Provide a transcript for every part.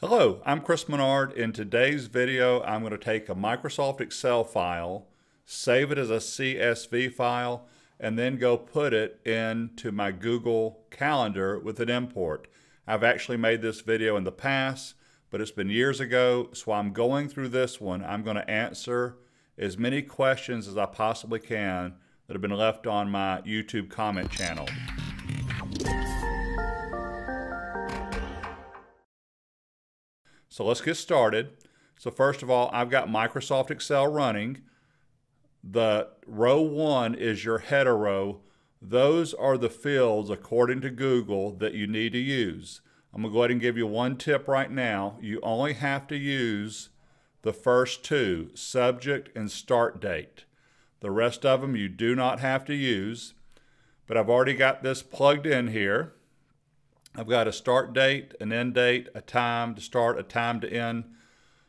Hello, I'm Chris Menard. In today's video, I'm going to take a Microsoft Excel file, save it as a CSV file, and then go put it into my Google Calendar with an import. I've actually made this video in the past, but it's been years ago, so I'm going through this one. I'm going to answer as many questions as I possibly can that have been left on my YouTube comment channel. So let's get started. So first of all, I've got Microsoft Excel running. The row one is your header row. Those are the fields, according to Google, that you need to use. I'm going to go ahead and give you one tip right now. You only have to use the first two, subject and start date. The rest of them you do not have to use, but I've already got this plugged in here. I've got a start date, an end date, a time to start, a time to end.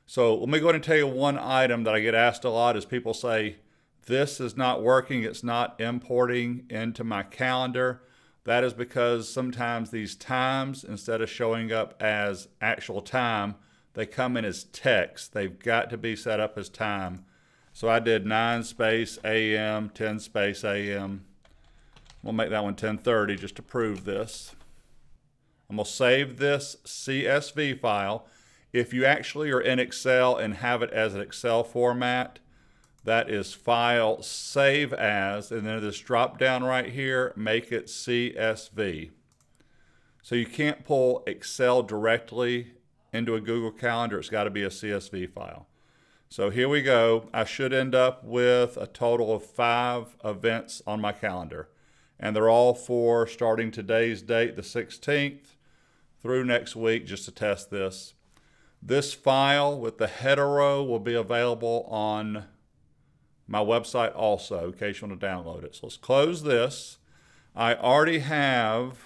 So let me go ahead and tell you one item that I get asked a lot is people say, this is not working, it's not importing into my calendar. That is because sometimes these times, instead of showing up as actual time, they come in as text. They've got to be set up as time. So I did 9 space AM, 10 space AM. We'll make that one 1030 just to prove this. I'm going to save this CSV file. If you actually are in Excel and have it as an Excel format, that is File, Save As, and then this drop down right here, make it CSV. So you can't pull Excel directly into a Google Calendar. It's got to be a CSV file. So here we go. I should end up with a total of five events on my calendar. And they're all for starting today's date, the 16th, through next week just to test this. This file with the header will be available on my website also in case you want to download it. So let's close this. I already have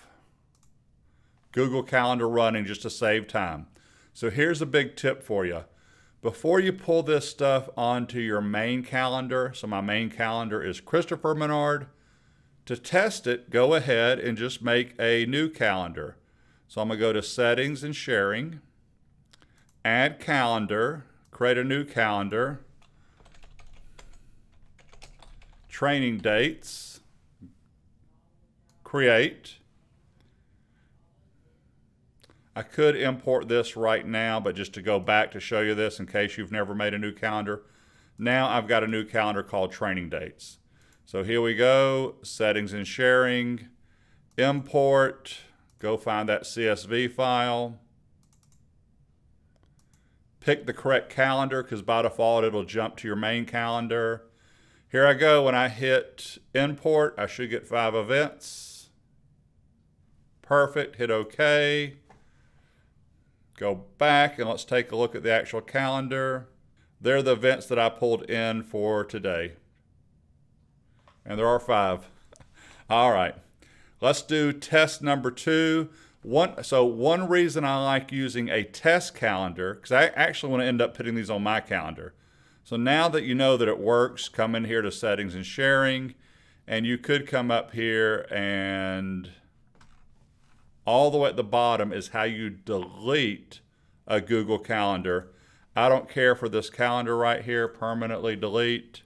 Google Calendar running just to save time. So here's a big tip for you. Before you pull this stuff onto your main calendar, so my main calendar is Christopher Menard, to test it, go ahead and just make a new calendar. So I'm going to go to Settings and Sharing, Add Calendar, create a new calendar, Training Dates, Create. I could import this right now, but just to go back to show you this in case you've never made a new calendar. Now I've got a new calendar called Training Dates. So here we go, Settings and Sharing, Import, Go find that CSV file. Pick the correct calendar because by default it'll jump to your main calendar. Here I go. When I hit import, I should get five events. Perfect. Hit OK. Go back and let's take a look at the actual calendar. They're the events that I pulled in for today. And there are five. All right. Let's do test number two. One, so one reason I like using a test calendar, because I actually want to end up putting these on my calendar. So now that you know that it works, come in here to settings and sharing, and you could come up here and all the way at the bottom is how you delete a Google Calendar. I don't care for this calendar right here, permanently delete.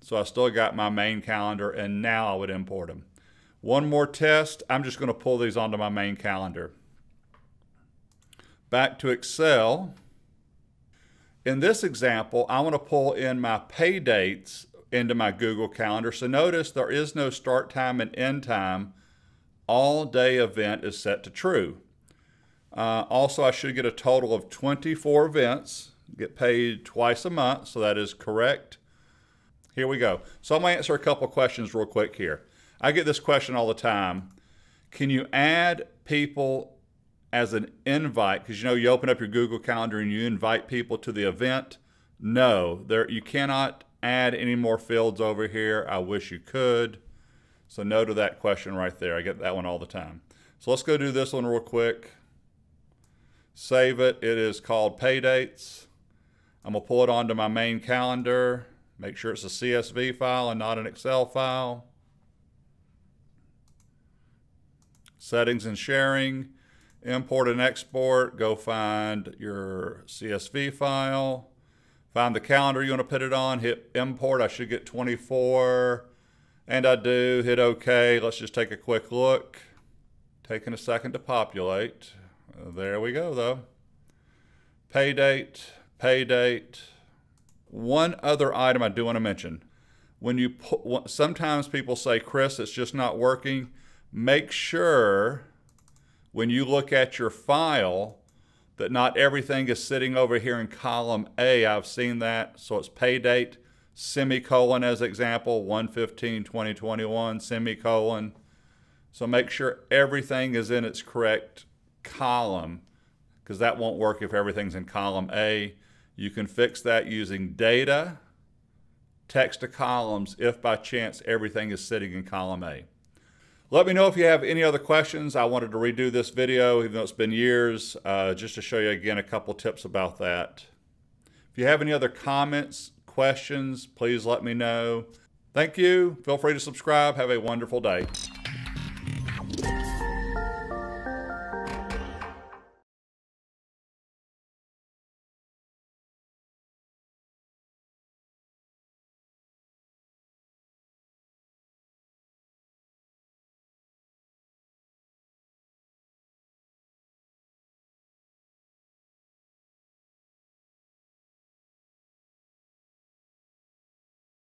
So I still got my main calendar and now I would import them. One more test. I'm just going to pull these onto my main calendar. Back to Excel. In this example, I want to pull in my pay dates into my Google Calendar. So notice there is no start time and end time. All day event is set to true. Uh, also, I should get a total of 24 events, get paid twice a month, so that is correct. Here we go. So I'm going to answer a couple questions real quick here. I get this question all the time. Can you add people as an invite? Because you know you open up your Google Calendar and you invite people to the event. No, there you cannot add any more fields over here. I wish you could. So no to that question right there. I get that one all the time. So let's go do this one real quick. Save it. It is called pay dates. I'm to pull it onto my main calendar. Make sure it's a CSV file and not an Excel file. Settings and sharing, import and export, go find your CSV file, find the calendar you want to put it on, hit import. I should get 24, and I do. Hit OK. Let's just take a quick look. Taking a second to populate. There we go, though. Pay date, pay date. One other item I do want to mention. When you put, sometimes people say, Chris, it's just not working. Make sure when you look at your file that not everything is sitting over here in column A. I've seen that. So it's pay date, semicolon as example, 115 2021, semicolon. So make sure everything is in its correct column because that won't work if everything's in column A. You can fix that using data, text to columns, if by chance everything is sitting in column A. Let me know if you have any other questions. I wanted to redo this video, even though it's been years, uh, just to show you again a couple tips about that. If you have any other comments, questions, please let me know. Thank you. Feel free to subscribe. Have a wonderful day.